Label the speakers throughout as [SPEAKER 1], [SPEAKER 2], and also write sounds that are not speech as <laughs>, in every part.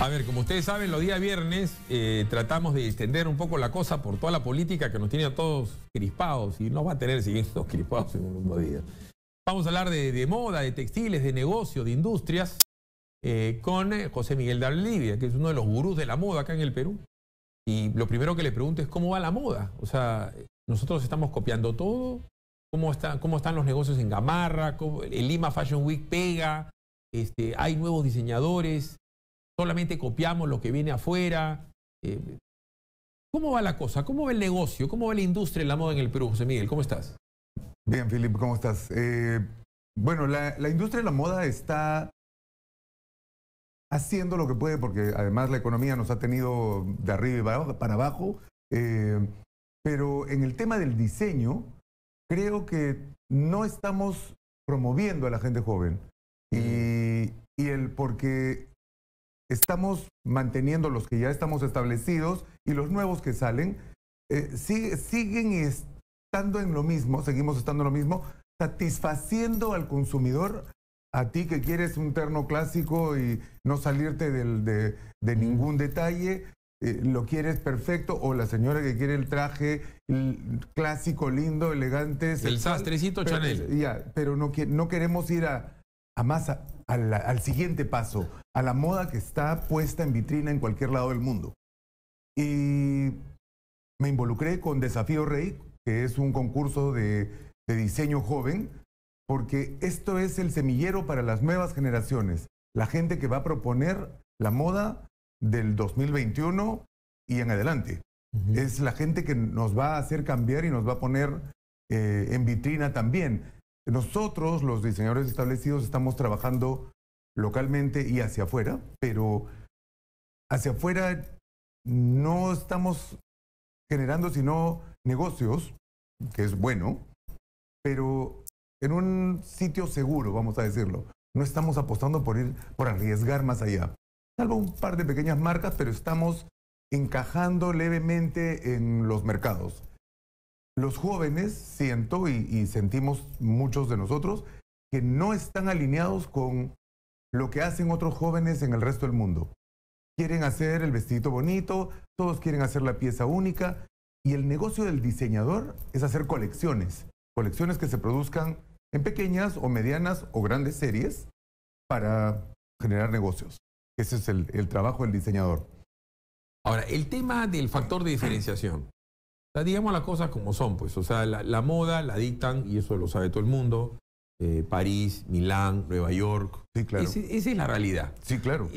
[SPEAKER 1] A ver, como ustedes saben, los días viernes eh, tratamos de extender un poco la cosa por toda la política que nos tiene a todos crispados y nos va a tener siguiendo crispados en un día. Vamos a hablar de, moda, de textiles, de negocio, de industrias, eh, con eh, José Miguel Dalivia, que es uno de los gurús de la moda acá en el Perú. Y lo primero que le pregunto es cómo va la moda. O sea, nosotros estamos copiando todo. ¿Cómo, está, cómo están los negocios en Gamarra? el Lima Fashion Week pega. Este, hay nuevos diseñadores solamente copiamos lo que viene afuera. Eh, ¿Cómo va la cosa? ¿Cómo va el negocio? ¿Cómo va la industria de la moda en el Perú, José Miguel? ¿Cómo estás?
[SPEAKER 2] Bien, Filipe, ¿cómo estás? Eh, bueno, la, industria de la moda está haciendo lo que puede, porque además la economía nos ha tenido de arriba y para abajo. Eh, pero en el tema del diseño, creo que no estamos promoviendo a la gente joven. Y, y el porque estamos manteniendo los que ya estamos establecidos y los nuevos que salen, eh, siguen estando en lo mismo, seguimos estando en lo mismo, satisfaciendo al consumidor, a ti que quieres un terno clásico y no salirte de, ningún detalle, eh, lo quieres perfecto, o la señora que quiere el traje clásico, lindo, elegante.
[SPEAKER 1] El sastrecito Chanel.
[SPEAKER 2] Ya, pero no, no queremos ir a, a más al, siguiente paso, a la moda que está puesta en vitrina en cualquier lado del mundo. Y me involucré con Desafío Rey, que es un concurso de, de diseño joven, porque esto es el semillero para las nuevas generaciones, la gente que va a proponer la moda del 2021 y en adelante. Es la gente que nos va a hacer cambiar y nos va a poner eh, en vitrina también. Nosotros, los diseñadores establecidos, estamos trabajando localmente y hacia afuera, pero hacia afuera no estamos generando sino negocios, que es bueno, pero en un sitio seguro, vamos a decirlo. No estamos apostando por ir, por arriesgar más allá. Salvo un par de pequeñas marcas, pero estamos encajando levemente en los mercados. Los jóvenes, siento y, sentimos muchos de nosotros, que no están alineados con lo que hacen otros jóvenes en el resto del mundo. Quieren hacer el vestidito bonito, todos quieren hacer la pieza única y el negocio del diseñador es hacer colecciones, colecciones que se produzcan en pequeñas o medianas o grandes series para generar negocios. Ese es el, el trabajo del diseñador.
[SPEAKER 1] Ahora, el tema del factor de diferenciación digamos las cosas como son, pues. O sea, la, moda la dictan, y eso lo sabe todo el mundo, eh, París, Milán, Nueva York.
[SPEAKER 2] Sí, claro.
[SPEAKER 1] esa es la realidad.
[SPEAKER 2] Sí, claro.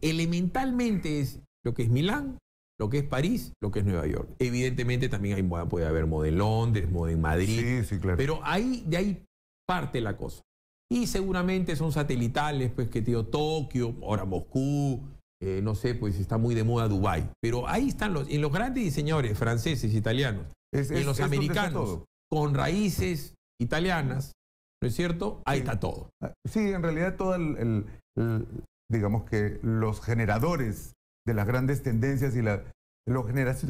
[SPEAKER 1] elementalmente es lo que es Milán, lo que es París, lo que es Nueva York. Evidentemente también hay moda, puede haber moda en Londres, moda en Madrid.
[SPEAKER 2] Sí, sí, claro.
[SPEAKER 1] Pero ahí, de ahí parte la cosa. Y seguramente son satelitales, pues que tío Tokio, ahora Moscú, eh, no sé, pues está muy de moda Dubai. Pero ahí están los, en los grandes diseñadores franceses, italianos, en los americanos, con raíces italianas, ¿no es cierto? Ahí está todo.
[SPEAKER 2] Ah, sí, en realidad todo el, digamos que los generadores de las grandes tendencias y la, los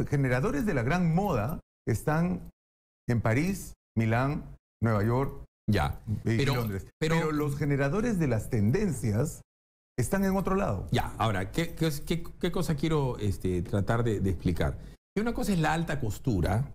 [SPEAKER 2] generadores de la gran moda están en París, Milán, Nueva York
[SPEAKER 1] ya,
[SPEAKER 2] Londres. pero los generadores de las tendencias están en otro lado.
[SPEAKER 1] Ya, ahora, ¿qué, qué, cosa quiero este, tratar de, explicar? Que una cosa es la alta costura,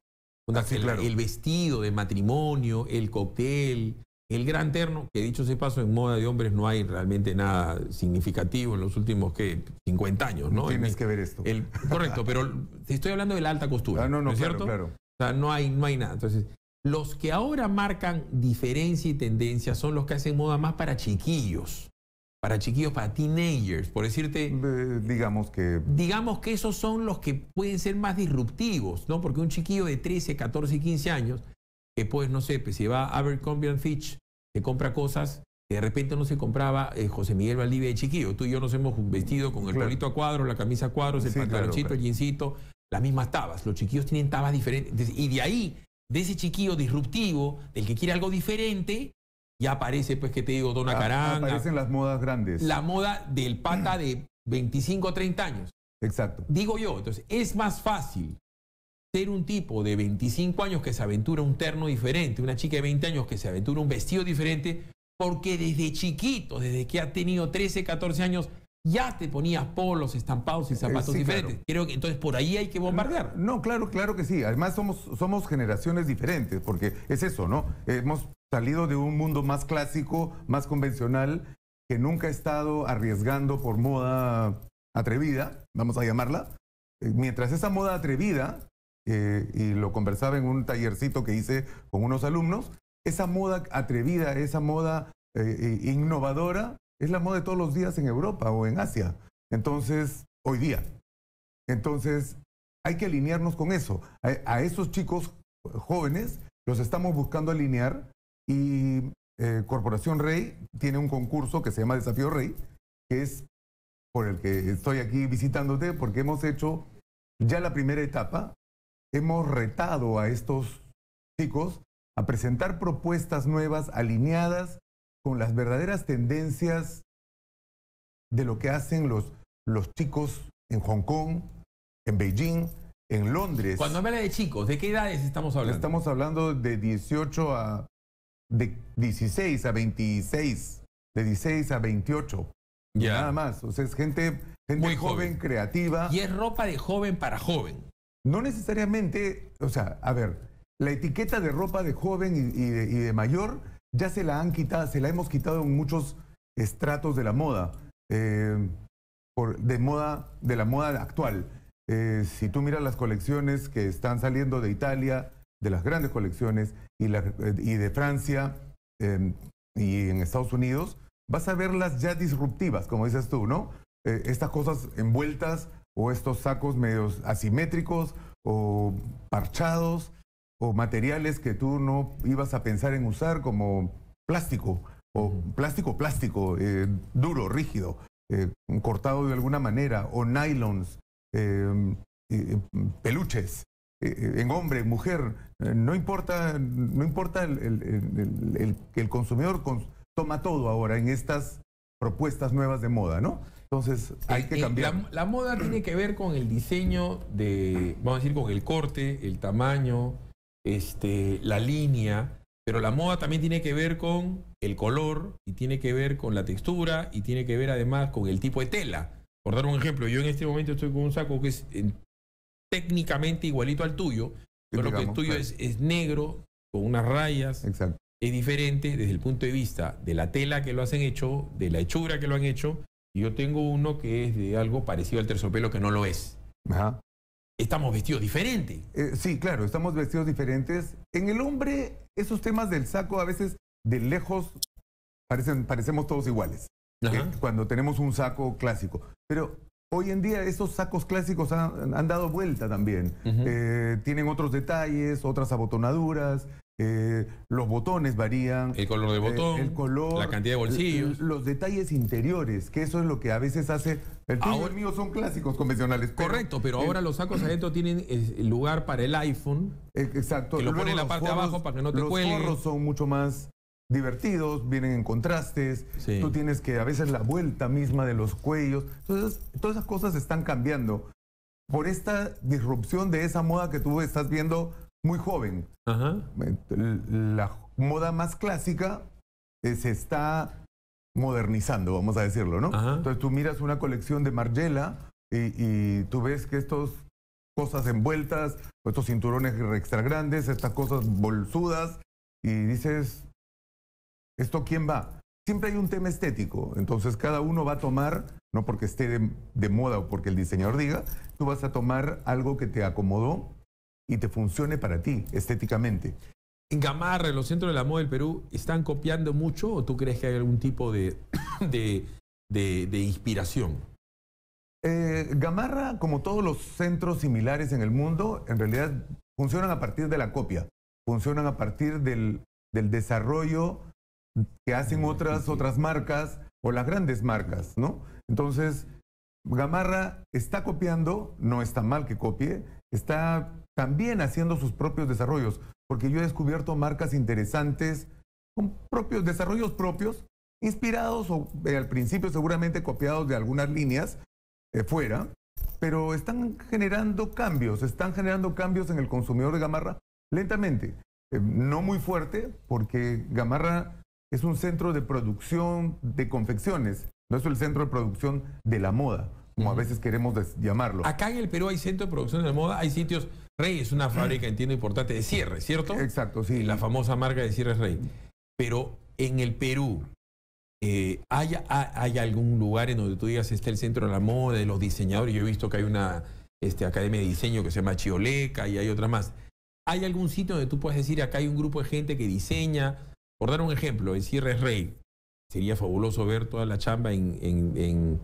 [SPEAKER 1] ah, el, vestido de matrimonio, el cóctel, el gran terno, que dicho sea paso, en moda de hombres no hay realmente nada significativo en los últimos, ¿qué? 50 años, ¿no?
[SPEAKER 2] Tienes que ver esto.
[SPEAKER 1] correcto, pero estoy hablando de la alta costura. Ah, no, no, es cierto?
[SPEAKER 2] claro.
[SPEAKER 1] O sea, no hay, no hay nada. Entonces, los que ahora marcan diferencia y tendencia son los que hacen moda más para chiquillos para chiquillos, para teenagers, por decirte...
[SPEAKER 2] digamos que...
[SPEAKER 1] Digamos que esos son los que pueden ser más disruptivos, ¿no? Porque un chiquillo de 13, 14 y 15 años, que pues, no sé, pues si va a Abercrombie Fitch, se compra cosas que de repente no se compraba eh, José Miguel Valdivia de chiquillo. Tú y yo nos hemos vestido con el polito a cuadros, la camisa a cuadros, el pantaloncito, el jeansito, las mismas tabas. Los chiquillos tienen tabas diferentes. Y de ahí, de ese chiquillo disruptivo, del que quiere algo diferente, ya aparece, pues, que te digo, Dona Caranga.
[SPEAKER 2] Aparecen las modas grandes.
[SPEAKER 1] La moda del pata de 25 o 30 años.
[SPEAKER 2] Exacto.
[SPEAKER 1] Digo yo, entonces, es más fácil ser un tipo de 25 años que se aventura un terno diferente, una chica de 20 años que se aventura un vestido diferente, porque desde chiquito, desde que ha tenido 13, 14 años, ya te ponías polos, estampados y zapatos
[SPEAKER 2] sí,
[SPEAKER 1] diferentes.
[SPEAKER 2] claro.
[SPEAKER 1] Creo que entonces por ahí hay que bombardear.
[SPEAKER 2] No, claro, claro que sí. Además somos, somos generaciones diferentes, porque es eso, ¿no? Hemos salido de un mundo más clásico, más convencional, que nunca ha estado arriesgando por moda atrevida, vamos a llamarla. Eh, Mientras esa moda atrevida, eh, y lo conversaba en un tallercito que hice con unos alumnos, esa moda atrevida, esa moda eh, eh, innovadora, es la moda de todos los días en Europa o en Asia. Entonces, hoy día. Entonces, hay que alinearnos con eso. A, esos chicos jóvenes los estamos buscando alinear y eh, Corporación Rey tiene un concurso que se llama Desafío Rey, que es por el que estoy aquí visitándote, porque hemos hecho ya la primera etapa. Hemos retado a estos chicos a presentar propuestas nuevas alineadas con las verdaderas tendencias de lo que hacen los, los chicos en Hong Kong, en Beijing, en Londres.
[SPEAKER 1] Cuando habla de chicos, ¿de qué edades estamos hablando?
[SPEAKER 2] Estamos hablando de 18 a de 16 a 26, de 16 a 28.
[SPEAKER 1] Ya.
[SPEAKER 2] Nada más. O sea, es gente, gente
[SPEAKER 1] Muy
[SPEAKER 2] joven,
[SPEAKER 1] joven.
[SPEAKER 2] creativa.
[SPEAKER 1] Y es ropa de joven para joven.
[SPEAKER 2] No necesariamente, o sea, a ver, la etiqueta de ropa de joven y, y de, y de mayor ya se la han quitado, se la hemos quitado en muchos estratos de la moda, eh, por, de moda, de la moda actual. Eh, si tú miras las colecciones que están saliendo de Italia, de las grandes colecciones, y, la- y de Francia eh, y en Estados Unidos, vas a verlas ya disruptivas, como dices tú, ¿no? Eh, estas cosas envueltas o estos sacos medios asimétricos o parchados o materiales que tú no ibas a pensar en usar como plástico o plástico plástico eh, duro rígido eh, cortado de alguna manera o nylons eh, peluches en hombre en mujer no importa no importa el, el- el- consumidor cons- toma todo ahora en estas propuestas nuevas de moda no entonces hay que cambiar.
[SPEAKER 1] La, la moda tiene que ver con el diseño de, vamos a decir, con el corte, el tamaño, este, la línea, pero la moda también tiene que ver con el color y tiene que ver con la textura y tiene que ver además con el tipo de tela. Por dar un ejemplo, yo en este momento estoy con un saco que es eh, técnicamente igualito al tuyo, solo que el tuyo
[SPEAKER 2] claro.
[SPEAKER 1] es, es negro, con unas rayas,
[SPEAKER 2] exacto
[SPEAKER 1] es diferente desde el punto de vista de la tela que lo hacen hecho, de la hechura que lo han hecho. Y yo tengo uno que es de algo parecido al terciopelo que no lo es.
[SPEAKER 2] Ajá.
[SPEAKER 1] Estamos vestidos diferente.
[SPEAKER 2] Eh, sí, claro, estamos vestidos diferentes. En el hombre, esos temas del saco a veces de lejos parecen, parecemos todos iguales. Eh, cuando tenemos un saco clásico. Pero hoy en día esos sacos clásicos han, han dado vuelta también.
[SPEAKER 1] Ujú.
[SPEAKER 2] Eh, tienen otros detalles, otras abotonaduras, eh, los botones varían.
[SPEAKER 1] El color de botón,
[SPEAKER 2] Eh, el color,
[SPEAKER 1] la cantidad de bolsillos.
[SPEAKER 2] Los detalles interiores, que eso es lo que a veces hace. El tuyo
[SPEAKER 1] Ahora-
[SPEAKER 2] el mío son clásicos convencionales. pero-
[SPEAKER 1] Correcto, pero
[SPEAKER 2] eh,
[SPEAKER 1] ahora los sacos adentro tienen eh, lugar para el iPhone.
[SPEAKER 2] Eh, Exacto.
[SPEAKER 1] Que lo
[SPEAKER 2] Luego
[SPEAKER 1] pone en la
[SPEAKER 2] los
[SPEAKER 1] parte de abajo para que no te
[SPEAKER 2] los
[SPEAKER 1] cuelgue.
[SPEAKER 2] forros son mucho más divertidos, vienen en contrastes.
[SPEAKER 1] Sí.
[SPEAKER 2] Tú tienes que a veces la vuelta misma de los cuellos. Entonces, todas esas cosas están cambiando por esta disrupción de esa moda que tú estás viendo muy joven.
[SPEAKER 1] Ajá.
[SPEAKER 2] La moda más clásica eh, se está modernizando, vamos a decirlo, ¿no?
[SPEAKER 1] Ajá.
[SPEAKER 2] Entonces tú miras una colección de Margiela y, y tú ves que estos cosas envueltas, estos cinturones extra grandes, estas cosas bolsudas, y dices, ¿esto quién va? Siempre hay un tema estético, entonces cada uno va a tomar, no porque esté de, de moda o porque el diseñador diga, tú vas a tomar algo que te acomodó y te funcione para ti estéticamente.
[SPEAKER 1] En Gamarra, en los centros de la moda del Perú, ¿están copiando mucho o tú crees que hay algún tipo de, <coughs> de, de- de inspiración?
[SPEAKER 2] Eh, Gamarra, como todos los centros similares en el mundo, en realidad funcionan a partir de la copia, funcionan a partir del, del desarrollo que hacen
[SPEAKER 1] Mm,
[SPEAKER 2] otras, otras marcas o las grandes marcas, ¿no? Entonces, Gamarra está copiando, no está mal que copie, está también haciendo sus propios desarrollos, porque yo he descubierto marcas interesantes con propios desarrollos propios, inspirados o eh, al principio seguramente copiados de algunas líneas eh, fuera, pero están generando cambios, están generando cambios en el consumidor de Gamarra lentamente. Eh, no muy fuerte, porque Gamarra es un centro de producción de confecciones, no es el centro de producción de la moda, como a veces queremos llamarlo.
[SPEAKER 1] Acá en el Perú hay centro de producción de la moda, hay sitios. Rey es una fábrica, entiendo, importante de cierre, ¿cierto?
[SPEAKER 2] Exacto, sí.
[SPEAKER 1] La famosa marca de cierres Rey. Pero en el Perú, eh, ¿hay, ¿hay, algún lugar en donde tú digas está el centro de la moda, de los diseñadores? Yo he visto que hay una este, academia de diseño que se llama Chioleca y hay otra más. ¿Hay algún sitio donde tú puedes decir acá hay un grupo de gente que diseña? Por dar un ejemplo, en Cierres Rey, sería fabuloso ver toda la chamba en,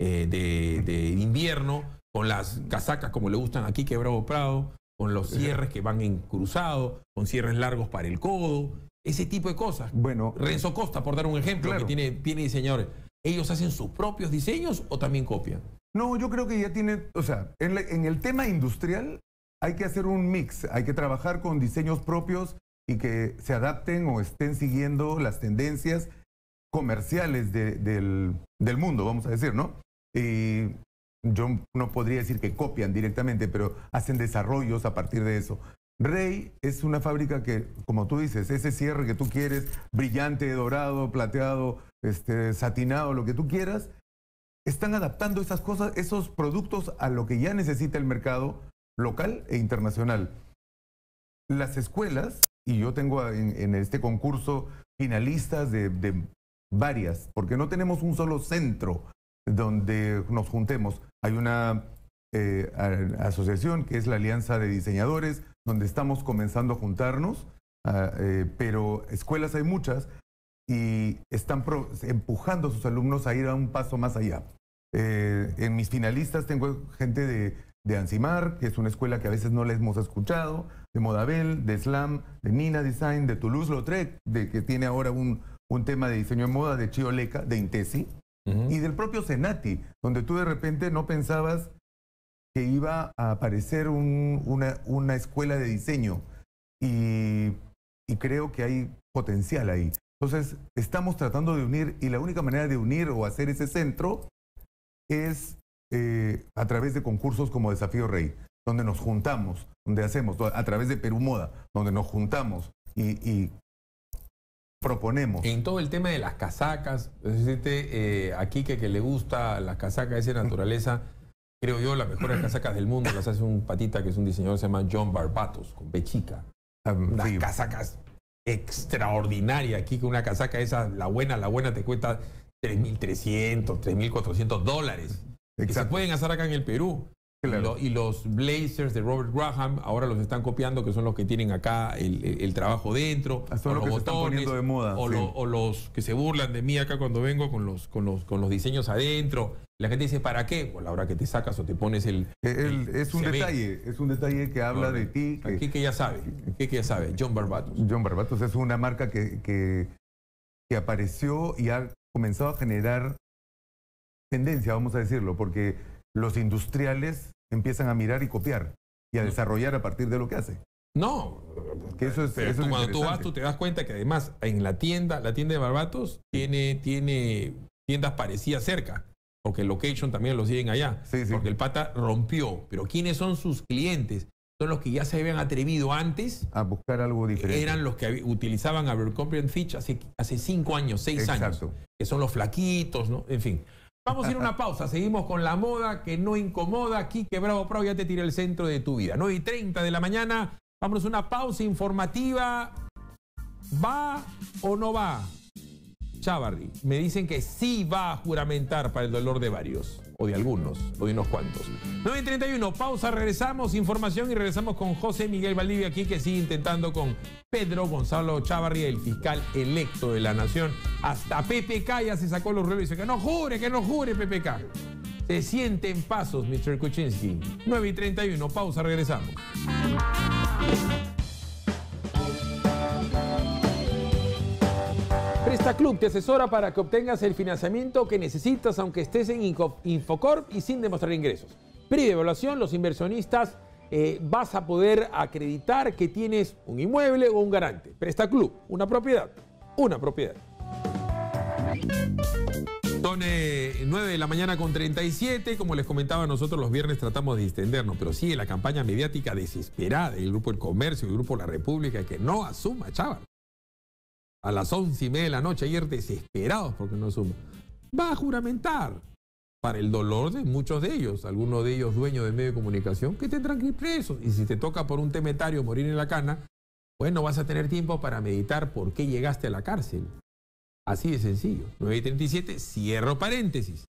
[SPEAKER 1] eh, de, invierno con las casacas como le gustan aquí, Quebrado Prado, con los cierres que van en cruzado, con cierres largos para el codo, ese tipo de cosas. Bueno, Renzo Costa, por dar un ejemplo, que tiene, tiene diseñadores. ¿Ellos hacen sus propios diseños o también copian?
[SPEAKER 2] No, yo creo que ya tiene, o sea, en el tema industrial hay que hacer un mix, hay que trabajar con diseños propios y que se adapten o estén siguiendo las tendencias comerciales del, mundo, vamos a decir, ¿no? Y yo no podría decir que copian directamente, pero hacen desarrollos a partir de eso. Rey es una fábrica que, como tú dices, ese cierre que tú quieres, brillante, dorado, plateado, este, satinado, lo que tú quieras, están adaptando esas cosas, esos productos a lo que ya necesita el mercado local e internacional. Las escuelas, y yo tengo en, este concurso finalistas de, varias, porque no tenemos un solo centro donde nos juntemos. Hay una eh, asociación que es la Alianza de Diseñadores, donde estamos comenzando a juntarnos, ah, eh, pero escuelas hay muchas y están empujando a sus alumnos a ir a un paso más allá. Eh, en mis finalistas tengo gente de de Ancimar, que es una escuela que a veces no les hemos escuchado, de Modabel, de Slam, de Nina Design, de Toulouse-Lautrec, de que tiene ahora un, un, tema de diseño de moda, de Chioleca, de Intesi, y del propio Senati, donde tú de repente no pensabas que iba a aparecer una, una, escuela de diseño. Y, creo que hay potencial ahí. Entonces, estamos tratando de unir, y la única manera de unir o hacer ese centro es eh, a través de concursos como Desafío Rey, donde nos juntamos, donde hacemos, a través de Perú Moda, donde nos juntamos y, proponemos.
[SPEAKER 1] En todo el tema de las casacas, eh, aquí que, que le gusta las casacas de esa naturaleza, <laughs> creo yo, las mejores casacas del mundo las hace un patita que es un diseñador, se llama John Barbatos, con pechica. Ah, Unas casacas extraordinarias. Aquí con una casaca esa, la buena, la buena te cuesta 3.300, 3.400 dólares que se pueden hacer acá en el Perú. Y, los Blazers de Robert Graham ahora los están copiando, que son los que tienen acá el, trabajo dentro.
[SPEAKER 2] Ah, son los que se están poniendo de moda.
[SPEAKER 1] O, los que se burlan de mí acá cuando vengo con los, con los, con los diseños adentro. La gente dice, ¿para qué? Pues la hora que te sacas o te pones el...
[SPEAKER 2] es un detalle, es un detalle que habla de ti.
[SPEAKER 1] Que, aquí que ya sabe, aquí que ya sabe, John Barbatos.
[SPEAKER 2] John Barbatos es una marca que, que, que apareció y ha comenzado a generar tendencia, vamos a decirlo, porque los industriales empiezan a mirar y copiar y a desarrollar a partir de lo que hace.
[SPEAKER 1] No, que eso es, cuando tú vas, tú te das cuenta que además en la tienda, la tienda de Barbatos tiene, tiene tiendas parecidas cerca, porque el location también lo siguen allá, porque el pata rompió. Pero ¿quiénes son sus clientes? Son los que ya se habían atrevido antes
[SPEAKER 2] a buscar algo diferente.
[SPEAKER 1] Eran los que utilizaban Abercrombie Fitch hace, hace cinco años, seis años, que son los flaquitos, ¿no? En fin. Vamos a ir a una <laughs> pausa. Seguimos con la moda que no incomoda. Aquí que Bravo Pro ya te tira el centro de tu vida. 9 y 30 de la mañana. Vamos a una pausa informativa. ¿Va o no va? Chavarri, me dicen que sí va a juramentar para el dolor de varios, de algunos, o de unos cuantos. 9.31, pausa, regresamos, información y regresamos con José Miguel Valdivia aquí que sigue intentando con Pedro Gonzalo Chavarri, el fiscal electo de la nación. Hasta PPK ya se sacó los ruedos y dice que no jure, que no jure PPK. Se sienten pasos, Mr. Kuczynski. 9 y 31, pausa, regresamos. Presta Club te asesora para que obtengas el financiamiento que necesitas aunque estés en Infocorp y sin demostrar ingresos. Previa evaluación, los inversionistas eh, vas a poder acreditar que tienes un inmueble o un garante. Presta Club, una propiedad, una propiedad. Son eh, 9 de la mañana con 37. Como les comentaba, nosotros los viernes tratamos de distendernos, pero sigue la campaña mediática desesperada del Grupo El Comercio, del Grupo La República, que no asuma, chaval. A las once y media de la noche, ayer desesperados porque no asuma. Va a juramentar para el dolor de muchos de ellos, algunos de ellos dueños de medio de comunicación, que tendrán que ir presos. Y si te toca por un temetario morir en la cana, pues no vas a tener tiempo para meditar por qué llegaste a la cárcel. Así de sencillo. 9 y 37, cierro paréntesis.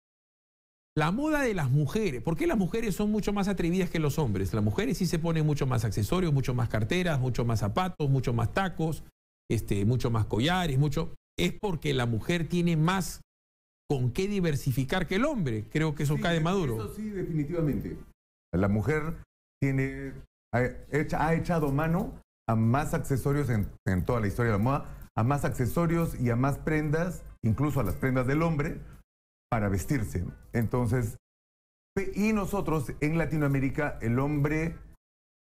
[SPEAKER 1] La moda de las mujeres. ¿Por qué las mujeres son mucho más atrevidas que los hombres? Las mujeres sí se ponen mucho más accesorios, mucho más carteras, mucho más zapatos, mucho más tacos, este, mucho más collares, mucho. Es porque la mujer tiene más con qué diversificar que el hombre. Creo que eso
[SPEAKER 2] Sí,
[SPEAKER 1] cae maduro.
[SPEAKER 2] Eso sí, definitivamente. La mujer tiene, ha, hecha- ha echado mano a más accesorios en, en toda la historia de la moda, a más accesorios y a más prendas, incluso a las prendas del hombre, para vestirse. Entonces, y nosotros en Latinoamérica, el hombre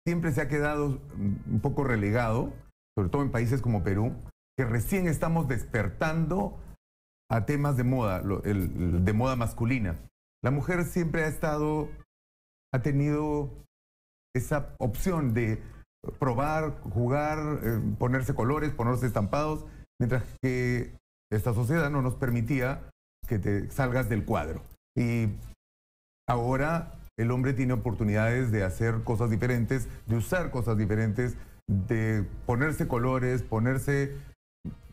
[SPEAKER 2] siempre se ha quedado un poco relegado, sobre todo en países como Perú, que recién estamos despertando a temas de moda, de moda masculina. La mujer siempre ha estado, ha tenido esa opción de probar, jugar, eh, ponerse colores, ponerse estampados, mientras que esta sociedad no nos permitía que te salgas del cuadro. Y ahora el hombre tiene oportunidades de hacer cosas diferentes, de usar cosas diferentes, de ponerse colores, ponerse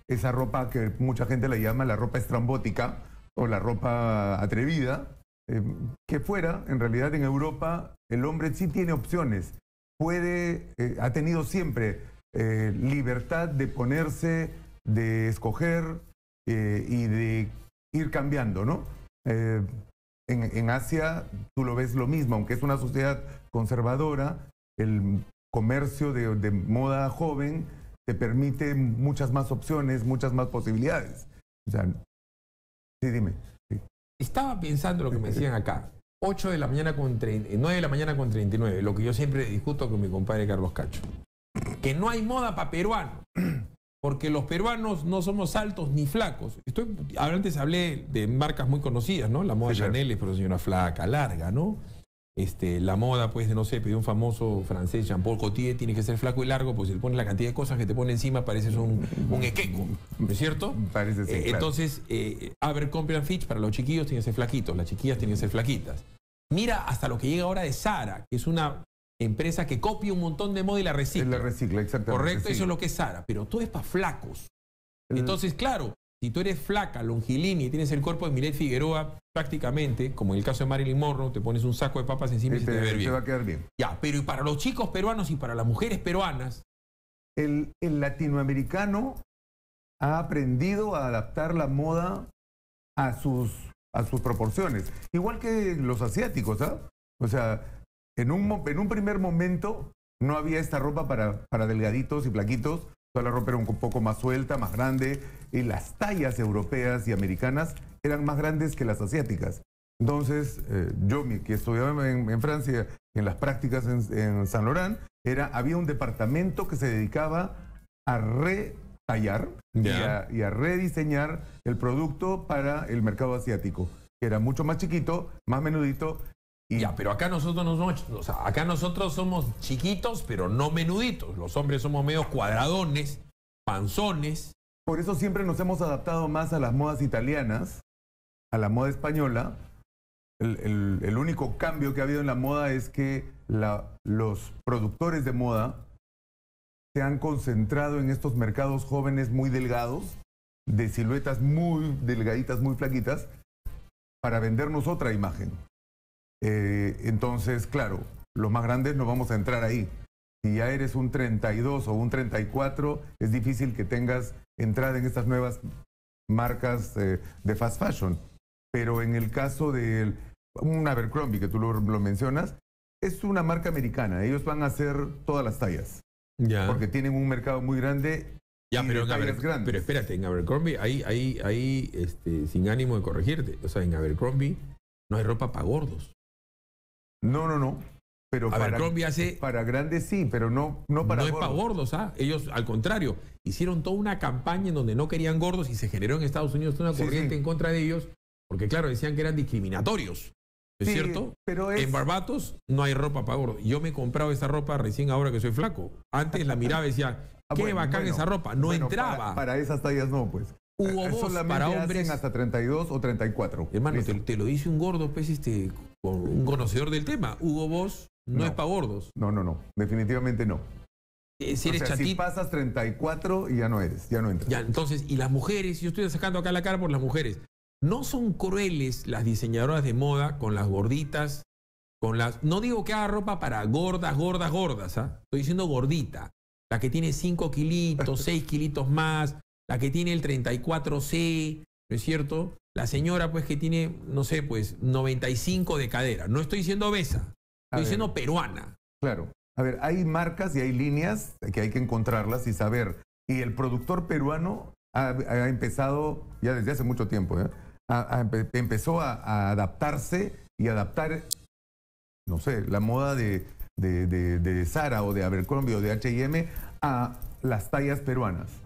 [SPEAKER 2] esa ropa que mucha gente le llama la ropa estrambótica o la ropa atrevida, eh, que fuera, en realidad en Europa el hombre sí tiene opciones, puede, eh, ha tenido siempre eh, libertad de ponerse, de escoger eh, y de ir cambiando, ¿no? En, en Asia tú lo ves lo mismo, aunque es una sociedad conservadora, el comercio de, de moda joven te permite muchas más opciones, muchas más posibilidades. O sea, sí, dime. Sí.
[SPEAKER 1] Estaba pensando lo que me decían acá. 8 de la mañana con 30, 9 de la mañana con 39, lo que yo siempre discuto con mi compadre Carlos Cacho. Que no hay moda para peruano, porque los peruanos no somos altos ni flacos. Estoy, antes hablé de marcas muy conocidas, ¿no? La moda
[SPEAKER 2] Sí.
[SPEAKER 1] Chanel es por señora flaca, larga, ¿no? Este, la moda, pues, de no sé, de un famoso francés, Jean-Paul Gaultier, tiene que ser flaco y largo, pues si le pones la cantidad de cosas que te pone encima, pareces un, un equeco, ¿no es cierto?
[SPEAKER 2] Parece ser,
[SPEAKER 1] Eh,
[SPEAKER 2] claro.
[SPEAKER 1] Entonces, eh, Abercrombie and Fitch para los chiquillos tienen que ser flaquitos, las chiquillas tienen que ser flaquitas. Mira hasta lo que llega ahora de Sara, que es una empresa que copia un montón de moda y la recicla.
[SPEAKER 2] la recicla, exactamente.
[SPEAKER 1] Correcto, eso es lo que es Sara, pero todo es para flacos. Entonces, claro, si tú eres flaca, longilínea y tienes el cuerpo de Milet Figueroa, prácticamente, como en el caso de Marilyn Monroe, te pones un saco de papas encima y se
[SPEAKER 2] te,
[SPEAKER 1] te va a ver bien.
[SPEAKER 2] va a quedar bien.
[SPEAKER 1] Ya, pero y para los chicos peruanos y para las mujeres peruanas,
[SPEAKER 2] El, el latinoamericano ha aprendido a adaptar la moda a sus, a sus proporciones. Igual que los asiáticos, ¿ah? O sea, en un, en un primer momento no había esta ropa para, para delgaditos y plaquitos. Toda la ropa era un poco más suelta, más grande. Y las tallas europeas y americanas eran más grandes que las asiáticas. Entonces, eh, yo que estudiaba en, en Francia, en las prácticas en, en San Laurent, era, había un departamento que se dedicaba a retallar y
[SPEAKER 1] Ya.
[SPEAKER 2] a, y a rediseñar el producto para el mercado asiático, que era mucho más chiquito, más menudito.
[SPEAKER 1] Ya, pero acá nosotros no somos, o sea, acá nosotros somos chiquitos, pero no menuditos. Los hombres somos medio cuadradones, panzones.
[SPEAKER 2] por eso siempre nos hemos adaptado más a las modas italianas, a la moda española. El, el- el único cambio que ha habido en la moda es que la- los productores de moda se han concentrado en estos mercados jóvenes muy delgados, de siluetas muy delgaditas, muy flaquitas, para vendernos otra imagen. Eh, entonces, claro, los más grandes no vamos a entrar ahí. Si ya eres un 32 o un 34, es difícil que tengas entrada en estas nuevas marcas eh, de fast fashion. Pero en el caso de un Abercrombie, que tú lo, lo mencionas, es una marca americana. Ellos van a hacer todas las tallas,
[SPEAKER 1] Ya.
[SPEAKER 2] porque tienen un mercado muy grande
[SPEAKER 1] Ya,
[SPEAKER 2] y
[SPEAKER 1] pero,
[SPEAKER 2] de tallas grandes.
[SPEAKER 1] pero espérate, en Abercrombie, ahí, ahí, ahí, este, sin ánimo de corregirte, o sea, en Abercrombie no hay ropa para gordos.
[SPEAKER 2] No, no, no. Pero para,
[SPEAKER 1] Abercrombie hace,
[SPEAKER 2] para grandes sí, pero no, no para
[SPEAKER 1] no es
[SPEAKER 2] gordos.
[SPEAKER 1] para gordos, ¿ah? Ellos, al contrario, hicieron toda una campaña en donde no querían gordos y se generó en Estados Unidos una
[SPEAKER 2] Sí,
[SPEAKER 1] corriente
[SPEAKER 2] sí.
[SPEAKER 1] en contra de ellos, Porque claro, decían que eran discriminatorios. ¿Es
[SPEAKER 2] Sí,
[SPEAKER 1] cierto?
[SPEAKER 2] pero es-
[SPEAKER 1] En Barbatos no hay ropa para gordo. Yo me he comprado esa ropa recién ahora que soy flaco. Antes la miraba y decía, <laughs>
[SPEAKER 2] Ah,
[SPEAKER 1] qué
[SPEAKER 2] bueno,
[SPEAKER 1] bacán
[SPEAKER 2] bueno,
[SPEAKER 1] esa ropa. No
[SPEAKER 2] bueno,
[SPEAKER 1] entraba.
[SPEAKER 2] Para, para esas tallas no, pues. Eh,
[SPEAKER 1] Boss
[SPEAKER 2] solamente
[SPEAKER 1] para
[SPEAKER 2] hacen
[SPEAKER 1] hombres.
[SPEAKER 2] hasta 32 o 34.
[SPEAKER 1] Hermano, te, te lo dice un gordo, pues, este, un conocedor del tema. Hugo Boss no,
[SPEAKER 2] No.
[SPEAKER 1] es para gordos.
[SPEAKER 2] No, no, no. Definitivamente no.
[SPEAKER 1] Eh, Si
[SPEAKER 2] O
[SPEAKER 1] eres
[SPEAKER 2] sea, si pasas 34 ya no eres, ya no entras.
[SPEAKER 1] Ya, entonces, y las mujeres, yo estoy sacando acá la cara por las mujeres, no son crueles las diseñadoras de moda con las gorditas, con las... No digo que haga ropa para gordas, gordas, gordas, ¿ah? Estoy diciendo gordita. La que tiene 5 kilitos, <laughs> 6 kilitos más, la que tiene el 34C, ¿no es cierto? La señora, pues, que tiene, no sé, pues, 95 de cadera. No estoy diciendo obesa, estoy
[SPEAKER 2] ver.
[SPEAKER 1] diciendo peruana.
[SPEAKER 2] Claro. A ver, hay marcas y hay líneas que hay que encontrarlas y saber. Y el productor peruano ha, ha empezado, ya desde hace mucho tiempo, ¿eh? Empezó a, a adaptarse y adaptar, no sé, la moda de, de, de, de Zara o de Abercrombie o de H&M a las tallas peruanas.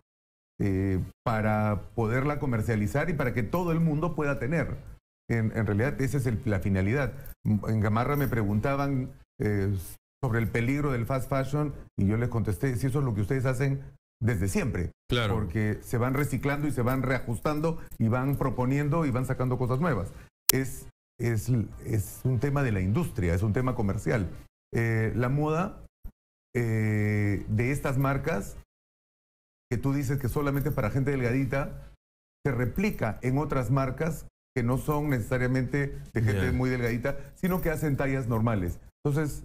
[SPEAKER 2] Eh, para poderla comercializar y para que todo el mundo pueda tener. En, en realidad, esa es el- la finalidad. En Gamarra me preguntaban eh, sobre el peligro del fast fashion y yo les contesté, si eso es lo que ustedes hacen desde siempre.
[SPEAKER 1] Claro.
[SPEAKER 2] Porque se van reciclando y se van reajustando y van proponiendo y van sacando cosas nuevas. Es, es, es un tema de la industria, es un tema comercial. Eh, la moda eh, de estas marcas, que tú dices que solamente para gente delgadita, se replica en otras marcas que no son necesariamente de gente muy delgadita, sino que hacen tallas normales. Entonces,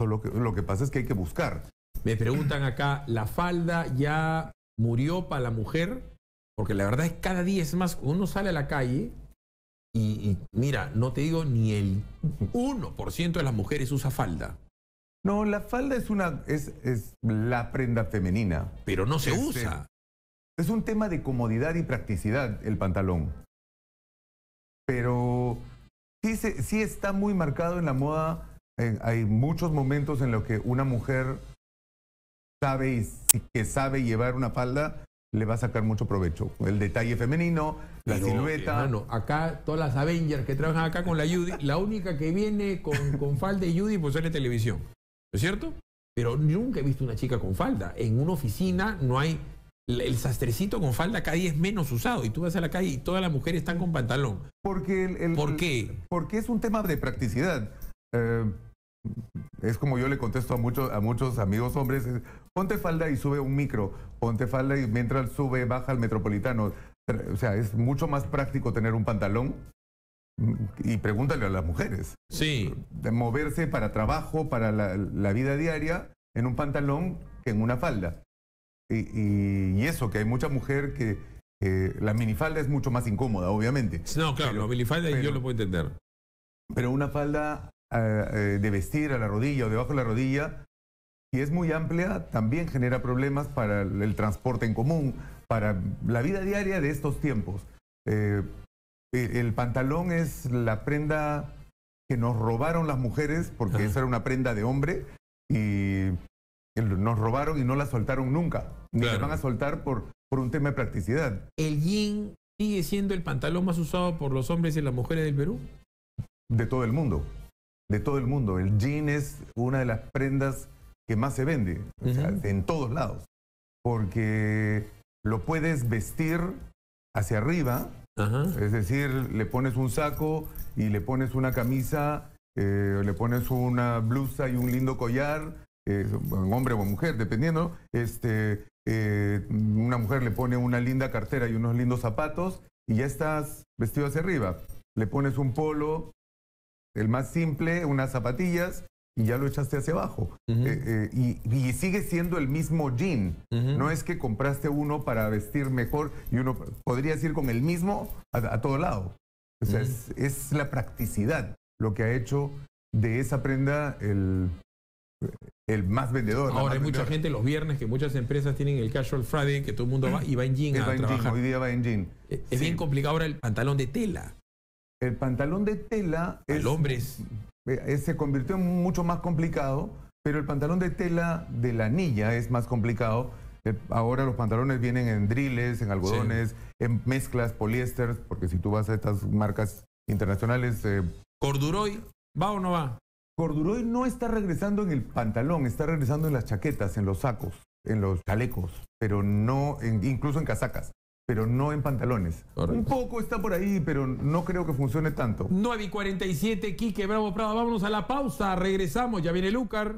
[SPEAKER 2] lo que, lo que pasa es que hay que buscar.
[SPEAKER 1] Me preguntan acá, ¿la falda ya murió para la mujer? Porque la verdad es que cada día es más, uno sale a la calle y, y mira, no te digo ni el 1% de las mujeres usa falda,
[SPEAKER 2] No, la falda es una es, es la prenda femenina.
[SPEAKER 1] pero no se
[SPEAKER 2] Este,
[SPEAKER 1] usa.
[SPEAKER 2] Es un tema de comodidad y practicidad el pantalón. Pero sí, se- sí está muy marcado en la moda. eh, hay muchos momentos en los que una mujer sabe y si- que sabe llevar una falda le va a sacar mucho provecho. El detalle femenino, la
[SPEAKER 1] Pero,
[SPEAKER 2] silueta.
[SPEAKER 1] hermano, acá todas las Avengers que trabajan acá con la Judy, la única que viene con, con falda y Judy pues sale televisión. ¿No es cierto? Pero nunca he visto una chica con falda. En una oficina no hay... El sastrecito con falda cada día es menos usado. Y tú vas a la calle y todas las mujeres están con pantalón.
[SPEAKER 2] Porque el- el-
[SPEAKER 1] ¿Por qué?
[SPEAKER 2] Porque es un tema de practicidad. Eh, es como yo le contesto a muchos, a muchos amigos hombres, es, ponte falda y sube un micro, ponte falda y mientras sube, baja al metropolitano. O sea, es mucho más práctico tener un pantalón y pregúntale a las mujeres.
[SPEAKER 1] Sí.
[SPEAKER 2] De moverse para trabajo, para la, la vida diaria, en un pantalón que en una falda. Y, y- y eso, que hay mucha mujer que eh, la minifalda es mucho más incómoda, obviamente.
[SPEAKER 1] No, claro,
[SPEAKER 2] Pero-
[SPEAKER 1] la minifalda yo
[SPEAKER 2] pero-
[SPEAKER 1] lo puedo entender.
[SPEAKER 2] Pero una falda eh, eh, de vestir a la rodilla o debajo de la rodilla, si es muy amplia, también genera problemas para el, el transporte en común, para la vida diaria de estos tiempos. Eh, el, el pantalón es la prenda que nos robaron las mujeres, porque
[SPEAKER 1] Ajá.
[SPEAKER 2] esa era una prenda de hombre, y nos robaron y no la soltaron nunca. Ni la van a soltar por, por un tema de practicidad.
[SPEAKER 1] ¿El jean sigue siendo el pantalón más usado por los hombres y las mujeres del Perú?
[SPEAKER 2] de todo el mundo. De todo el mundo. El jean es una de las prendas que más se vende, o sea,
[SPEAKER 1] Ujú.
[SPEAKER 2] en todos lados. Porque lo puedes vestir hacia arriba, Es decir, le pones un saco y le pones una camisa, eh, le pones una blusa y un lindo collar, eh, hombre o mujer, dependiendo. Este, eh, una mujer le pone una linda cartera y unos lindos zapatos y ya estás vestido hacia arriba. Le pones un polo, el más simple, unas zapatillas y ya lo echaste hacia abajo. Eh, eh, y, y sigue siendo el mismo jean. No es que compraste uno para vestir mejor y uno podrías ir con el mismo a, a todo lado. O sea, es, es la practicidad lo que ha hecho de esa prenda el, el más vendedor.
[SPEAKER 1] Ahora hay mucha gente los viernes que muchas empresas tienen el Casual Friday, que todo el mundo va y va en jean a
[SPEAKER 2] va en jean,
[SPEAKER 1] trabajar.
[SPEAKER 2] hoy día va en jean.
[SPEAKER 1] Es es
[SPEAKER 2] Sí.
[SPEAKER 1] bien complicado ahora el pantalón de tela.
[SPEAKER 2] El pantalón de tela
[SPEAKER 1] El
[SPEAKER 2] es,
[SPEAKER 1] hombre es...
[SPEAKER 2] eh, se convirtió en mucho más complicado, pero el pantalón de tela de la niña es más complicado. Eh, ahora los pantalones vienen en driles, en algodones, en mezclas, poliéster, porque si tú vas a estas marcas internacionales... Eh,
[SPEAKER 1] ¿Corduroy va o no va?
[SPEAKER 2] Corduroy no está regresando en el pantalón, está regresando en las chaquetas, en los sacos, en los chalecos, pero no, incluso en casacas pero no en pantalones. Un poco está por ahí, pero no creo que funcione tanto.
[SPEAKER 1] 9 y 47, Quique Bravo Prado. Vámonos a la pausa, regresamos, ya viene Lucar.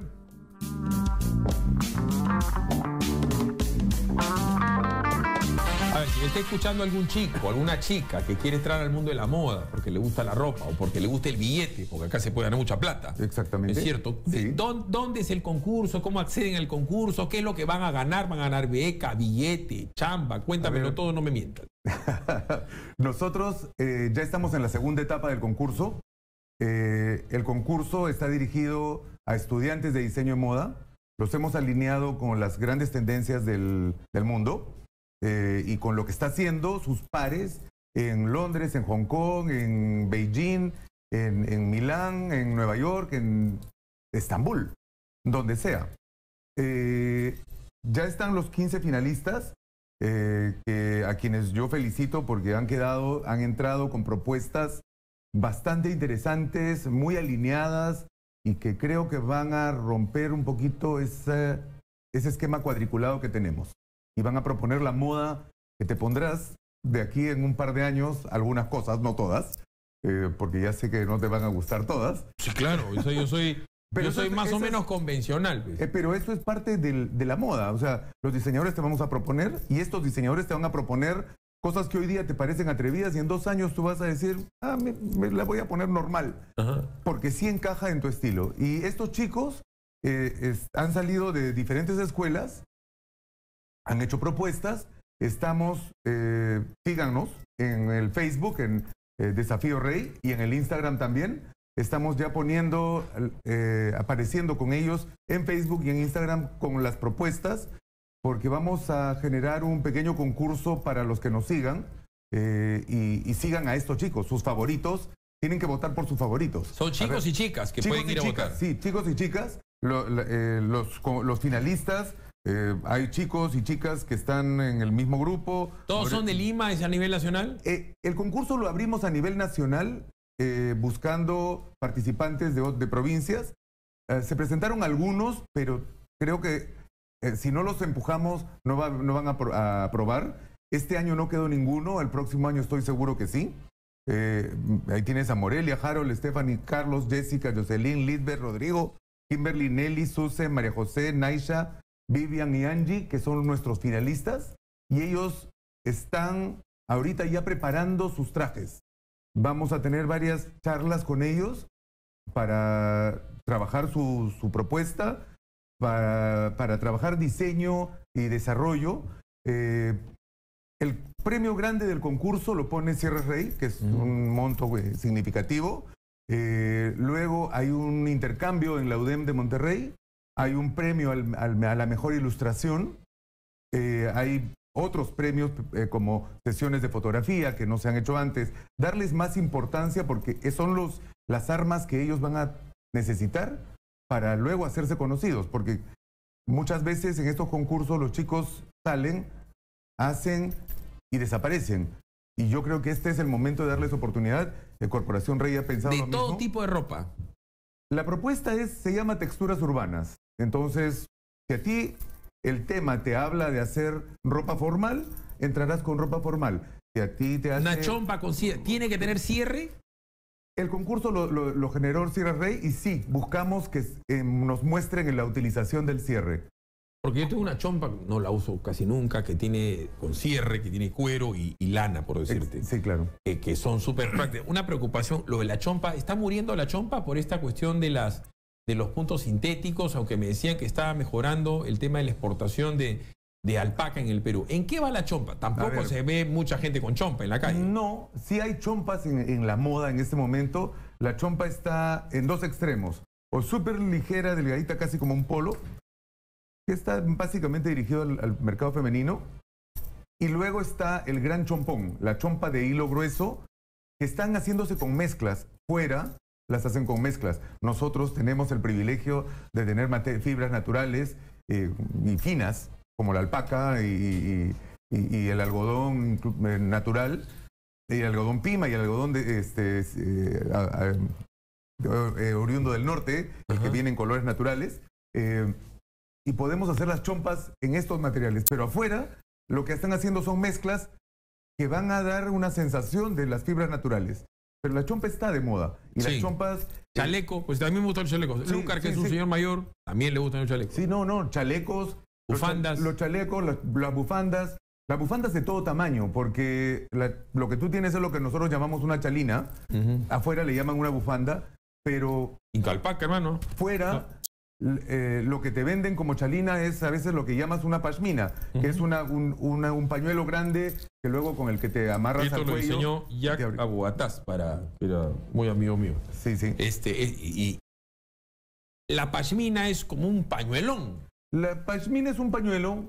[SPEAKER 1] Está escuchando algún chico, alguna chica que quiere entrar al mundo de la moda porque le gusta la ropa o porque le gusta el billete, porque acá se puede ganar mucha plata.
[SPEAKER 2] Exactamente.
[SPEAKER 1] Es cierto. ¿Dónde, es el concurso? ¿Cómo acceden al concurso? ¿Qué es lo que van a ganar? ¿Van a ganar beca, billete, chamba? Cuéntamelo todo, no me mientas. <laughs>
[SPEAKER 2] Nosotros eh, ya estamos en la segunda etapa del concurso. Eh, el concurso está dirigido a estudiantes de diseño de moda. Los hemos alineado con las grandes tendencias del, del mundo. Eh, y con lo que está haciendo sus pares en Londres, en Hong Kong, en Beijing, en, Milán, en Nueva York, en Estambul, donde sea. Eh, ya están los 15 finalistas, eh, a quienes yo felicito porque han quedado, han entrado con propuestas bastante interesantes, muy alineadas y que creo que van a romper un poquito ese esquema cuadriculado que tenemos y van a proponer la moda que te pondrás de aquí en un par de años, algunas cosas, no todas, eh, porque ya sé que no te van a gustar todas.
[SPEAKER 1] Sí, claro, yo soy, <laughs> yo soy más o menos convencional.
[SPEAKER 2] Pues. Eh, pero eso es parte de la moda, o sea, los diseñadores te vamos a proponer y estos diseñadores te van a proponer cosas que hoy día te parecen atrevidas y en dos años tú vas a decir, ah, me, la voy a poner normal, porque sí encaja en tu estilo. Y estos chicos eh, han salido de diferentes escuelas han hecho propuestas. Estamos, eh, síganos en el Facebook, en eh, Desafío Rey y en el Instagram también. Estamos ya poniendo, eh, apareciendo con ellos en Facebook y en Instagram con las propuestas, porque vamos a generar un pequeño concurso para los que nos sigan y, sigan a estos chicos, sus favoritos. Tienen que votar por sus favoritos.
[SPEAKER 1] Son chicos y chicas que pueden ir a votar.
[SPEAKER 2] Sí, chicos y chicas. los, los finalistas eh, hay chicos y chicas que están en el mismo grupo.
[SPEAKER 1] ¿Todos son de Lima? ¿Es a nivel nacional?
[SPEAKER 2] Eh, el concurso lo abrimos a nivel nacional eh, buscando participantes de, provincias. se presentaron algunos, pero creo que si no los empujamos no, no van a, aprobar. Este año no quedó ninguno, el próximo año estoy seguro que sí. ahí tienes a Morelia, Harold, Stephanie, Carlos, Jessica, Jocelyn, Lidbert, Rodrigo, Kimberly, Nelly, Suse, María José, Naisha, Vivian y Angie, que son nuestros finalistas, y ellos están ahorita ya preparando sus trajes. Vamos a tener varias charlas con ellos para trabajar su, propuesta, para, trabajar diseño y desarrollo. Eh, el premio grande del concurso lo pone Sierra Rey, que es un monto significativo. Eh, luego hay un intercambio en la UDEM de Monterrey hay un premio a la mejor ilustración, eh, hay otros premios eh, como sesiones de fotografía que no se han hecho antes, darles más importancia porque son los, las armas que ellos van a necesitar para luego hacerse conocidos, porque muchas veces en estos concursos los chicos salen, hacen y desaparecen. Y yo creo que este es el momento de darles oportunidad. La Corporación Rey ha pensado...
[SPEAKER 1] De todo tipo de ropa.
[SPEAKER 2] La propuesta es, se llama texturas urbanas. Entonces, si a ti el tema te habla de hacer ropa formal, entrarás con ropa formal. Si a ti te hace...
[SPEAKER 1] Una chompa con cierre. ¿Tiene que tener cierre?
[SPEAKER 2] El concurso lo, generó Cierre Rey y sí, buscamos que eh, nos muestren la utilización del cierre.
[SPEAKER 1] Porque yo tengo una chompa, no la uso casi nunca, que tiene con cierre, que tiene cuero y, lana, por decirte.
[SPEAKER 2] Sí, claro.
[SPEAKER 1] Eh, que son súper <coughs> prácticas. Una preocupación, lo de la chompa, ¿está muriendo la chompa por esta cuestión de las de los puntos sintéticos, aunque me decían que estaba mejorando el tema de la exportación de, alpaca en el Perú. ¿En qué va la chompa? Tampoco se ve mucha gente con chompa en la calle.
[SPEAKER 2] No, sí hay chompas en, en la moda en este momento. La chompa está en dos extremos. O súper ligera, delgadita, casi como un polo, que está básicamente dirigido al, mercado femenino. Y luego está el gran chompón, la chompa de hilo grueso, que están haciéndose con mezclas. Fuera las hacen con mezclas. Nosotros tenemos el privilegio de tener fibras naturales eh, y finas como la alpaca y, el algodón eh, natural, y el algodón pima y el algodón de, este, eh, oriundo del norte, el que viene en colores naturales. y podemos hacer las chompas en estos materiales, pero afuera lo que están haciendo son mezclas que van a dar una sensación de las fibras naturales. Pero la chompa está de moda. Y las chompas.
[SPEAKER 1] Chaleco, pues también me gusta el chaleco. Lucas, que es un señor mayor, también le gustan los chalecos.
[SPEAKER 2] Sí, no, no, chalecos.
[SPEAKER 1] Bufandas.
[SPEAKER 2] Los, chalecos, las, bufandas. Las bufandas de todo tamaño, porque lo que tú tienes es lo que nosotros llamamos una chalina. Afuera le llaman una bufanda, pero.
[SPEAKER 1] Incalpac, hermano.
[SPEAKER 2] Fuera. Eh, lo que te venden como chalina es a veces lo que llamas una pashmina, que es una, un, pañuelo grande que luego con el que te amarras
[SPEAKER 1] Esto
[SPEAKER 2] al cuello.
[SPEAKER 1] Lo diseñó Jack para, era muy amigo mío.
[SPEAKER 2] Sí, sí.
[SPEAKER 1] Este, y la pashmina es como un pañuelón.
[SPEAKER 2] La pashmina es un pañuelo,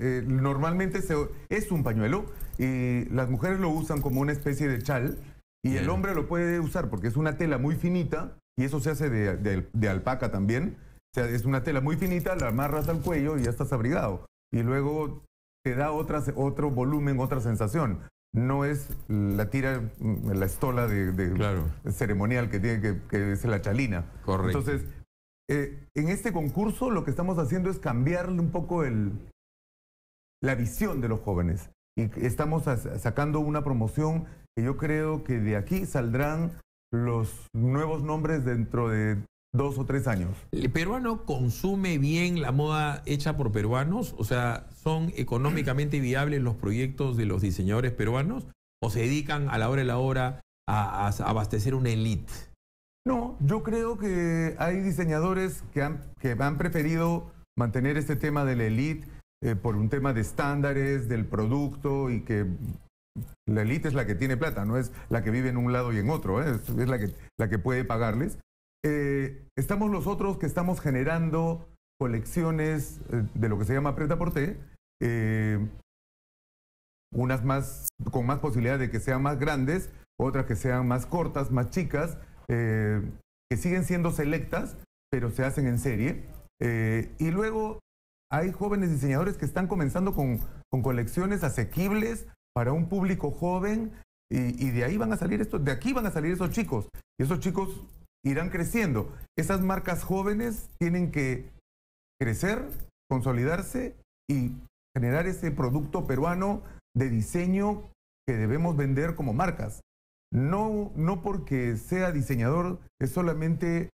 [SPEAKER 2] eh, normalmente es un pañuelo y las mujeres lo usan como una especie de chal y el hombre lo puede usar porque es una tela muy finita y eso se hace de alpaca también o sea, es una tela muy finita, la amarras al cuello y ya estás abrigado. Y luego te da otra, otro volumen, otra sensación. No es la tira, mm, la estola de, ceremonial que tiene que, que, es la chalina.
[SPEAKER 1] Correcto.
[SPEAKER 2] Entonces, eh, en este concurso lo que estamos haciendo es cambiarle un poco el, la visión de los jóvenes. Y estamos sacando una promoción que yo creo que de aquí saldrán los nuevos nombres dentro de dos o tres años.
[SPEAKER 1] ¿El peruano consume bien la moda hecha por peruanos? O sea, ¿son económicamente viables los proyectos de los diseñadores peruanos? ¿O se dedican a la hora de la hora a, abastecer una elite?
[SPEAKER 2] No, yo creo que hay diseñadores que han, que han preferido mantener este tema de la elite eh, por un tema de estándares, del producto y que la elite es la que tiene plata, no es la que vive en un lado y en otro, ¿eh? es, la, que, la que puede pagarles. Eh, estamos nosotros que estamos generando colecciones eh, de lo que se llama preta porté, eh, unas más con más posibilidad de que sean más grandes, otras que sean más cortas, más chicas, que siguen siendo selectas, pero se hacen en serie. y luego hay jóvenes diseñadores que están comenzando con, con colecciones asequibles para un público joven y, y, de ahí van a salir estos, de aquí van a salir esos chicos. Y esos chicos irán creciendo. Esas marcas jóvenes tienen que crecer, consolidarse y generar ese producto peruano de diseño que debemos vender como marcas. No, no porque sea diseñador es solamente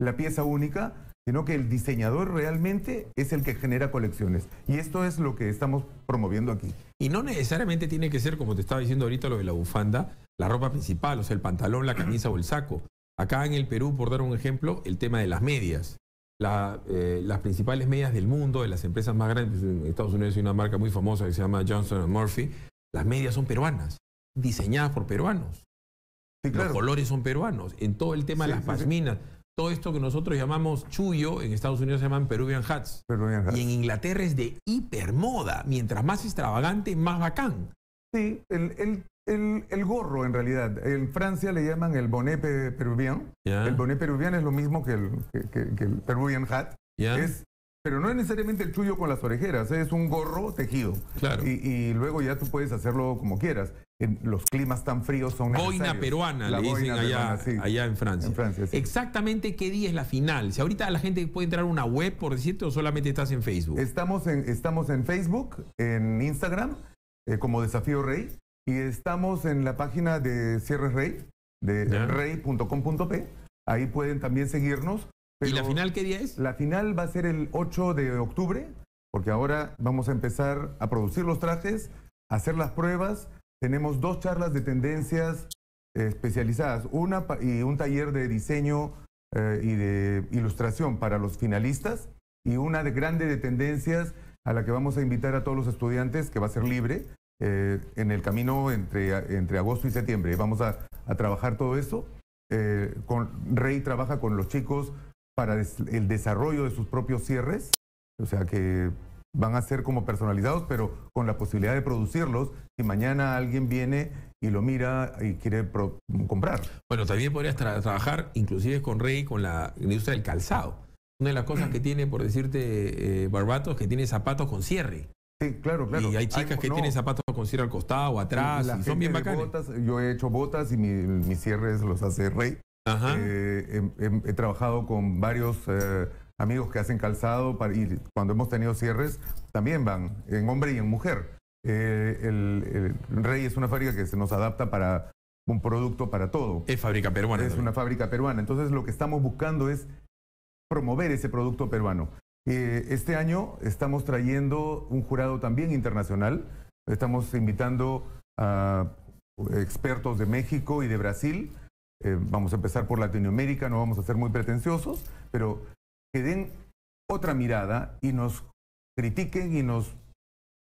[SPEAKER 2] la pieza única, sino que el diseñador realmente es el que genera colecciones. Y esto es lo que estamos promoviendo aquí.
[SPEAKER 1] Y no necesariamente tiene que ser, como te estaba diciendo ahorita, lo de la bufanda, la ropa principal, o sea, el pantalón, la camisa o el saco. Acá en el Perú, por dar un ejemplo, el tema de las medias. Eh, las principales medias del mundo, de las empresas más grandes, en Estados Unidos hay una marca muy famosa que se llama Johnson Murphy, las medias son peruanas, diseñadas por peruanos. Los colores son peruanos. En todo el tema de las pasminas, todo esto que nosotros llamamos chullo, en Estados Unidos se llaman Peruvian hats.
[SPEAKER 2] Peruvian hats.
[SPEAKER 1] Y en Inglaterra es de hipermoda. Mientras más extravagante, más bacán.
[SPEAKER 2] Sí, el, el, gorro, en realidad. En Francia le llaman el bonnet peruvian. El bonnet peruvian es lo mismo que el, que, el Peruvian hat. Es, pero no es necesariamente el chullo con las orejeras, es un gorro tejido.
[SPEAKER 1] Claro.
[SPEAKER 2] Y, luego ya tú puedes hacerlo como quieras. En los climas tan fríos son
[SPEAKER 1] Boina peruana, le dicen allá, allá en Francia.
[SPEAKER 2] En Francia
[SPEAKER 1] Exactamente qué día es la final. Si ahorita la gente puede entrar a una web, por decirte, o solamente estás en Facebook.
[SPEAKER 2] Estamos en, estamos en Facebook, en Instagram, eh, como Desafío Rey. Y estamos en la página de Cierres Rey, de rey.com.p. Ahí pueden también seguirnos.
[SPEAKER 1] ¿Y la final qué día es?
[SPEAKER 2] La final va a ser el 8 de octubre, porque ahora vamos a empezar a producir los trajes, a hacer las pruebas. Tenemos dos charlas de tendencias especializadas, una y un taller de diseño eh, y de ilustración para los finalistas y una de grande de tendencias a la que vamos a invitar a todos los estudiantes, que va a ser libre, eh, en el camino entre, entre agosto y septiembre. Vamos a, trabajar todo eso. Eh, con, Rey trabaja con los chicos para el desarrollo de sus propios cierres, o sea que van a ser como personalizados, pero con la posibilidad de producirlos si mañana alguien viene y lo mira y quiere comprar.
[SPEAKER 1] Bueno, también podrías trabajar inclusive con Rey, con la industria del calzado. Una de las cosas que tiene, por decirte, eh, Barbato, es que tiene zapatos con cierre.
[SPEAKER 2] Sí, claro, claro.
[SPEAKER 1] Y hay chicas que
[SPEAKER 2] no,
[SPEAKER 1] tienen zapatos con cierre al costado o atrás,
[SPEAKER 2] la
[SPEAKER 1] y son bien
[SPEAKER 2] botas, yo he hecho botas y mi- mis cierres los hace Rey.
[SPEAKER 1] Ajá.
[SPEAKER 2] Eh, he, he- he trabajado con varios eh, amigos que hacen calzado para, y cuando hemos tenido cierres también van en hombre y en mujer. Eh, el, el Rey es una fábrica que se nos adapta para un producto para todo.
[SPEAKER 1] es fábrica peruana.
[SPEAKER 2] es
[SPEAKER 1] también.
[SPEAKER 2] una fábrica peruana. Entonces lo que estamos buscando es promover ese producto peruano. Eh, este año estamos trayendo un jurado también internacional. Estamos invitando a expertos de México y de Brasil. Eh, vamos a empezar por Latinoamérica, no vamos a ser muy pretenciosos, pero que den otra mirada y nos critiquen y nos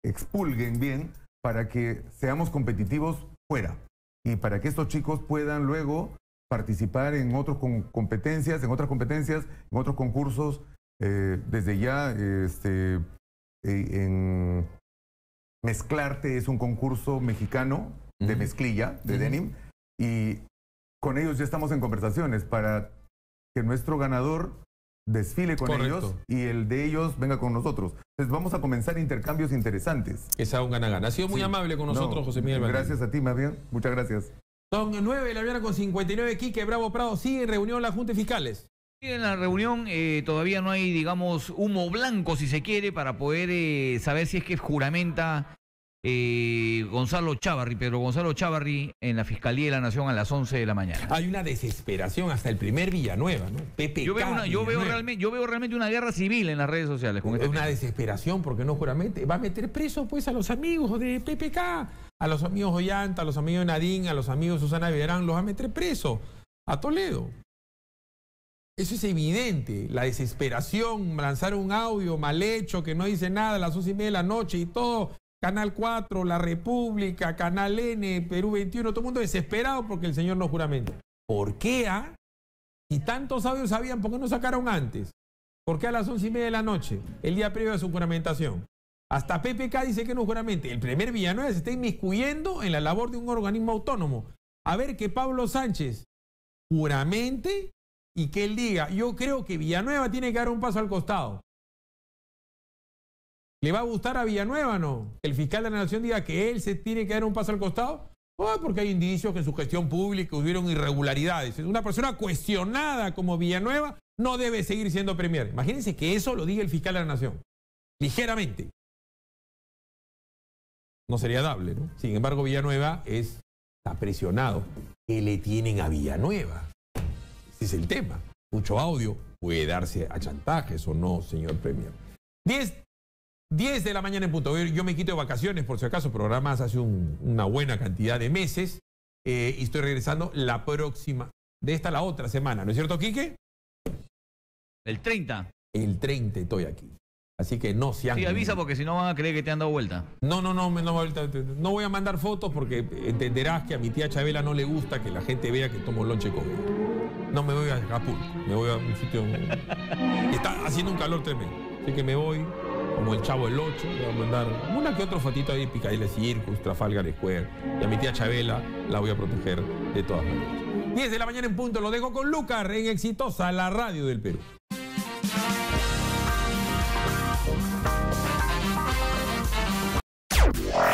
[SPEAKER 2] expulguen bien para que seamos competitivos fuera y para que estos chicos puedan luego participar en otras competencias, en otras competencias, en otros concursos. eh, desde ya, este, eh, en Mezclarte es un concurso mexicano de mezclilla, de denim, y con ellos ya estamos en conversaciones para que nuestro ganador desfile con
[SPEAKER 1] Correcto.
[SPEAKER 2] ellos y el de ellos venga con nosotros. Entonces vamos a comenzar intercambios interesantes.
[SPEAKER 1] Sea un gana-gana. Ha sido muy
[SPEAKER 2] Sí.
[SPEAKER 1] amable con
[SPEAKER 2] No,
[SPEAKER 1] nosotros, José Miguel.
[SPEAKER 2] Gracias a ti, más bien. Muchas gracias.
[SPEAKER 1] Son 9 de la mañana con 59, Quique Bravo Prado sigue en reunión la Junta de Fiscales.
[SPEAKER 3] En la reunión eh, todavía no hay, digamos, humo blanco, si se quiere, para poder eh, saber si es que juramenta eh, Gonzalo Chávarri, Pedro Gonzalo Chávarri, en la Fiscalía de la Nación a las 11 de la mañana.
[SPEAKER 1] Hay una desesperación hasta el primer Villanueva, ¿no? PPK,
[SPEAKER 3] Yo veo, una- yo, veo
[SPEAKER 1] Villanueva.
[SPEAKER 3] realmente, yo veo realmente una guerra civil en las redes sociales con
[SPEAKER 1] Es
[SPEAKER 3] este
[SPEAKER 1] una
[SPEAKER 3] tema.
[SPEAKER 1] desesperación porque no juramente. Va a meter preso pues a los amigos de PPK, a los amigos Ollanta, a los amigos Nadine, a los amigos Susana Villarán, los va a meter preso a Toledo. Eso es evidente, la desesperación, lanzar un audio mal hecho que no dice nada a las once y media de la noche y todo, Canal 4, La República, Canal N, Perú 21, todo el mundo desesperado porque el señor no juramenta. ¿Por qué? ah? Si tantos audios sabían, ¿por qué no sacaron antes? ¿Por qué a las once y media de la noche, el día previo a su juramentación? Hasta PPK dice que no juramente. El primer Villanueva se está inmiscuyendo en la labor de un organismo autónomo. A ver que Pablo Sánchez juramente y que él diga, yo creo que Villanueva tiene que dar un paso al costado. ¿Le va a gustar a Villanueva no? El fiscal de la Nación diga que él se tiene que dar un paso al costado. Ah, porque hay indicios que en su gestión pública hubieron irregularidades. Una persona cuestionada como Villanueva no debe seguir siendo premier. Imagínense que eso lo diga el fiscal de la Nación. Ligeramente. No sería dable, ¿no? Sin embargo, Villanueva es, está presionado. ¿Qué le tienen a Villanueva? Ese es el tema. Mucho audio puede darse a chantajes o no, señor Premier. 10, 10 de la mañana en punto. Yo, yo me quito de vacaciones, por si acaso, programas hace un- una buena cantidad de meses eh, y estoy regresando la próxima, de esta a la otra semana, ¿no es cierto, Quique?
[SPEAKER 3] El 30.
[SPEAKER 1] El 30 estoy aquí. Así que no sean...
[SPEAKER 3] Sí, avisa porque si no van a creer que te han dado vuelta.
[SPEAKER 1] No, no, no, me- no, no voy a mandar fotos porque entenderás que a mi tía Chabela no le gusta que la gente vea que tomo lonche con. No me voy a Acapulco, me voy a un sitio... <laughs> Está haciendo un calor tremendo. Así que me voy, como el chavo el 8, le voy a mandar una que otra fotito ahí, Piccadilly Circus, Trafalgar Square. Y a mi tía Chabela la voy a proteger de todas maneras. 10 de la mañana en punto, lo dejo con Lucar en Exitosa, la radio del Perú. Wow.